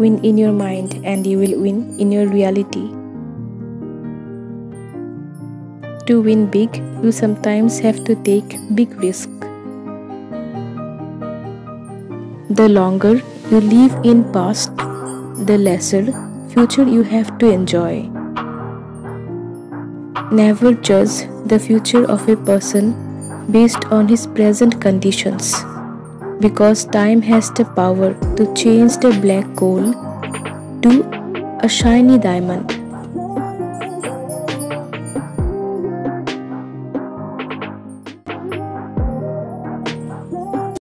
win in your mind and you will win in your reality. To win big, you sometimes have to take big risk. The longer you live in past, the lesser future you have to enjoy. Never judge the future of a person based on his present conditions because time has the power to change the black coal to a shiny diamond.